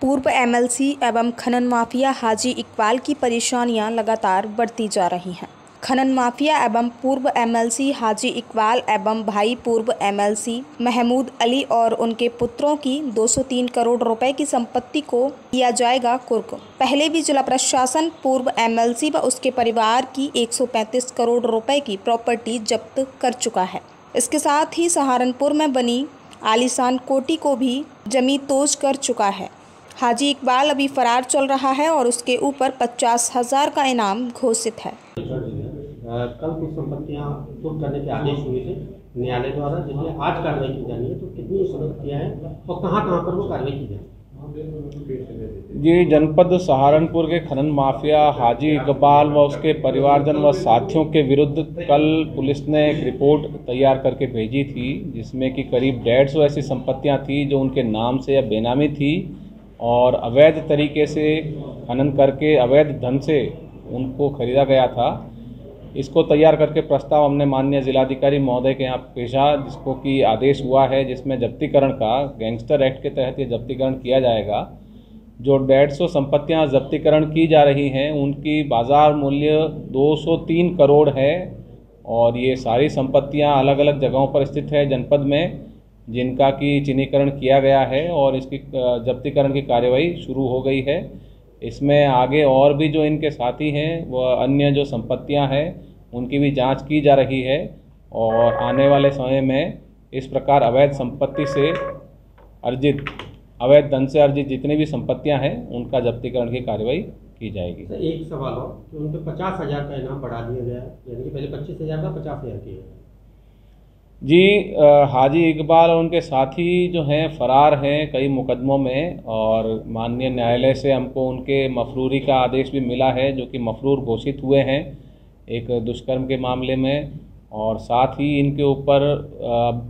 पूर्व एमएलसी एवं खनन माफिया हाजी इकबाल की परेशानियाँ लगातार बढ़ती जा रही हैं। खनन माफिया एवं पूर्व एमएलसी हाजी इकबाल एवं भाई पूर्व एमएलसी महमूद अली और उनके पुत्रों की 203 करोड़ रुपए की संपत्ति को किया जाएगा कुर्क। पहले भी जिला प्रशासन, पूर्व एमएलसी व उसके परिवार की 135 करोड़ रुपए की प्रॉपर्टी जब्त कर चुका है। इसके साथ ही सहारनपुर में बनी आलिशान कोटी को भी जमी तोज कर चुका है। हाजी इकबाल अभी फरार चल रहा है और उसके ऊपर पचास हज़ार का इनाम घोषित है। कल कुछ संपत्तियाँ कुर्क करने के आदेश हुए थे न्यायालय द्वारा जिसमें आज कार्रवाई की जानी है तो कितनी संपत्तियाँ हैं और कहाँ कहाँ पर वो कार्रवाई की जाए जी जनपद सहारनपुर के खनन माफिया हाजी इकबाल व उसके परिवारजन व साथियों के विरुद्ध कल पुलिस ने एक रिपोर्ट तैयार करके भेजी थी जिसमें कि करीब डेढ़ सौ ऐसी संपत्तियाँ थी जो उनके नाम से या बेनामी थी। और अवैध तरीके से खनन करके, अवैध धन से उनको खरीदा गया था। इसको तैयार करके प्रस्ताव हमने माननीय जिलाधिकारी महोदय के यहाँ पेशा, जिसको कि आदेश हुआ है, जिसमें जब्तीकरण का, गैंगस्टर एक्ट के तहत ये जब्तीकरण किया जाएगा। जो डेढ़ सौ संपत्तियाँ जब्तीकरण की जा रही हैं, उनकी बाज़ार मूल्य 203 करोड़ है और ये सारी संपत्तियाँ अलग अलग जगहों पर स्थित है जनपद में। जिनका कि चिन्हीकरण किया गया है और इसकी जब्तीकरण की कार्यवाही शुरू हो गई है। इसमें आगे और भी जो इनके साथी हैं वह अन्य जो संपत्तियाँ हैं, उनकी भी जाँच की जा रही है और आने वाले समय में इस प्रकार अवैध संपत्ति से अर्जित, अवैध धन से अर्जित जितनी भी संपत्तियाँ हैं, उनका जब्तीकरण की कार्रवाई की जाएगी। एक सवाल हो कि उनके पचास हज़ार का इनाम बढ़ा दिया गया यानी कि पहले पच्चीस हज़ार का पचास हज़ार किया जी हाजी इकबाल और उनके साथी जो हैं, फरार हैं कई मुकदमों में और माननीय न्यायालय से हमको उनके मफरूरी का आदेश भी मिला है जो कि मफरूर घोषित हुए हैं एक दुष्कर्म के मामले में और साथ ही इनके ऊपर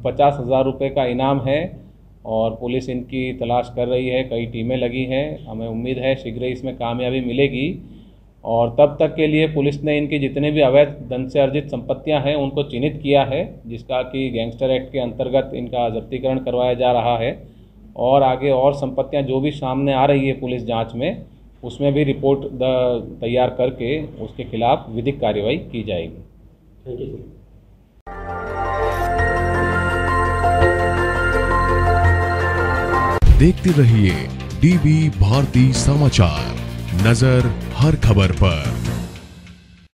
पचास हज़ार रुपये का इनाम है और पुलिस इनकी तलाश कर रही है, कई टीमें लगी हैं। हमें उम्मीद है शीघ्र ही इसमें कामयाबी मिलेगी। और तब तक के लिए पुलिस ने इनकी जितने भी अवैध धन से अर्जित संपत्तियाँ हैं उनको चिन्हित किया है जिसका कि गैंगस्टर एक्ट के अंतर्गत इनका जब्तीकरण करवाया जा रहा है। और आगे और संपत्तियाँ जो भी सामने आ रही है पुलिस जाँच में उसमें भी रिपोर्ट तैयार करके उसके खिलाफ विधिक कार्रवाई की जाएगी। थैंक यू देखते रहिए डीबी भारती समाचार। नज़र हर खबर पर।